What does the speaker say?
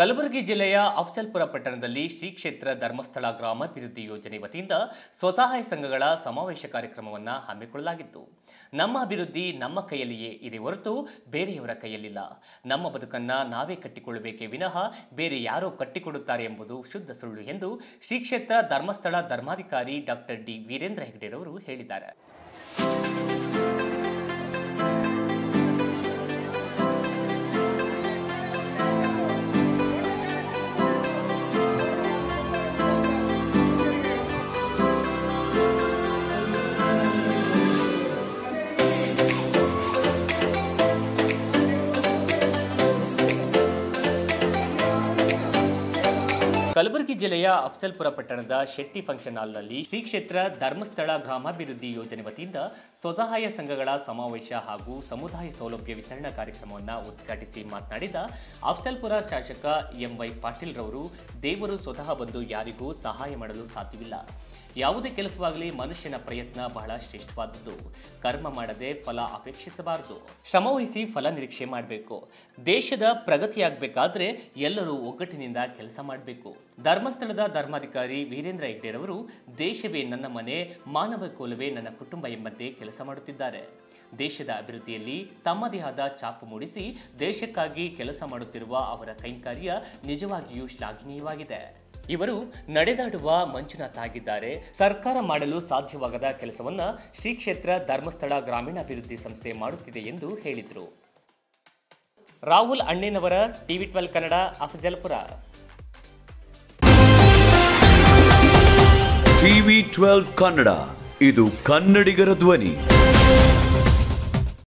ಕಲಬುರಗಿ ಜಿಲ್ಲೆಯ ಅಫ್ಜಲ್ಪುರ ಪಟ್ಟಣದಲ್ಲಿ ಶ್ರೀ ಕ್ಷೇತ್ರ ಧರ್ಮಸ್ಥಳ ಗ್ರಾಮಾಭಿವೃದ್ಧಿ ಯೋಜನೆ ವತಿಯಿಂದ ಸ್ವಸಹಾಯ ಸಂಘಗಳ ಸಮಾವೇಶ ಕಾರ್ಯಕ್ರಮವನ್ನು ಹಮ್ಮಿಕೊಳ್ಳಲಾಗಿತ್ತು. ನಮ್ಮ ಅಭಿವೃದ್ಧಿ ನಮ್ಮ ಕೈಯಲ್ಲಿಯೇ ಇದೆ ಹೊರತು ಬೇರೆಯವರ ಕೈಯಲ್ಲಿಲ್ಲ. ನಮ್ಮ ಬದುಕನ್ನು ನಾವೇ ಕಟ್ಟಿಕೊಳ್ಳಬೇಕೇ ವಿನಃ ಬೇರೆ ಯಾರೋ ಕಟ್ಟಿಕೊಡುತ್ತಾರೆ ಎಂಬುದು ಶುದ್ಧ ಸುಳ್ಳು ಎಂದು ಶ್ರೀ ಕ್ಷೇತ್ರ ಧರ್ಮಸ್ಥಳ ಧರ್ಮಾಧಿಕಾರಿ ಡಾಕ್ಟರ್ ಡಿ ವೀರೇಂದ್ರ ಹೆಗ್ಡೆರವರು ಹೇಳಿದ್ದಾರೆ. ಕಲಬುರಗಿ ಜಿಲ್ಲೆಯ ಅಫ್ಸಲ್ಪುರ ಪಟ್ಟಣದ ಶೆಟ್ಟಿ ಫಂಕ್ಷನ್ ಹಾಲ್ನಲ್ಲಿ ಶ್ರೀ ಕ್ಷೇತ್ರ ಧರ್ಮಸ್ಥಳ ಗ್ರಾಮಾಭಿವೃದ್ಧಿ ಯೋಜನೆ ವತಿಯಿಂದ ಸ್ವಸಹಾಯ ಸಂಘಗಳ ಸಮಾವೇಶ ಹಾಗೂ ಸಮುದಾಯ ಸೌಲಭ್ಯ ವಿತರಣಾ ಕಾರ್ಯಕ್ರಮವನ್ನು ಉದ್ಘಾಟಿಸಿ ಮಾತನಾಡಿದ ಅಫ್ಸಲ್ಪುರ ಶಾಸಕ ಎಂ ವೈ ಪಾಟೀಲ್ ರವರು ದೇವರು ಸ್ವತಃ ಬಂದು ಯಾರಿಗೂ ಸಹಾಯ ಮಾಡಲು ಸಾಧ್ಯವಿಲ್ಲ. ಯಾವುದೇ ಕೆಲಸವಾಗಲಿ ಮನುಷ್ಯನ ಪ್ರಯತ್ನ ಬಹಳ ಶ್ರೇಷ್ಠವಾದದ್ದು. ಕರ್ಮ ಮಾಡದೆ ಫಲ ಅಪೇಕ್ಷಿಸಬಾರದು. ಶ್ರಮವಹಿಸಿ ಫಲ ನಿರೀಕ್ಷೆ ಮಾಡಬೇಕು. ದೇಶದ ಪ್ರಗತಿಯಾಗಬೇಕಾದ್ರೆ ಎಲ್ಲರೂ ಒಗ್ಗಟ್ಟಿನಿಂದ ಕೆಲಸ ಮಾಡಬೇಕು. ಧರ್ಮಸ್ಥಳದ ಧರ್ಮಾಧಿಕಾರಿ ವೀರೇಂದ್ರ ಹೆಗ್ಡೆರವರು, ದೇಶವೇ ನನ್ನ ಮನೆ, ಮಾನವ ಕೋಲವೇ ನನ್ನ ಕುಟುಂಬ ಎಂಬಂತೆ ಕೆಲಸ ಮಾಡುತ್ತಿದ್ದಾರೆ. ದೇಶದ ಅಭಿವೃದ್ಧಿಯಲ್ಲಿ ತಮ್ಮದೇ ಆದ ಛಾಪು ಮೂಡಿಸಿ ದೇಶಕ್ಕಾಗಿ ಕೆಲಸ ಮಾಡುತ್ತಿರುವ ಅವರ ಕೈಂಕರ್ಯ ನಿಜವಾಗಿಯೂ ಶ್ಲಾಘನೀಯವಾಗಿದೆ. ಇವರು ನಡೆದಾಡುವ ಮಂಜುನಾಥ್ ಆಗಿದ್ದಾರೆ. ಸರ್ಕಾರ ಮಾಡಲು ಸಾಧ್ಯವಾಗದ ಕೆಲಸವನ್ನು ಶ್ರೀ ಕ್ಷೇತ್ರ ಧರ್ಮಸ್ಥಳ ಗ್ರಾಮೀಣಾಭಿವೃದ್ಧಿ ಸಂಸ್ಥೆ ಮಾಡುತ್ತಿದೆ ಎಂದು ಹೇಳಿದರು. Rahul Annenavar TV twelve Kannada, Afzalpur. TV twelve Kannada ಇದು ಕನ್ನಡಿಗರ ಧ್ವನಿ.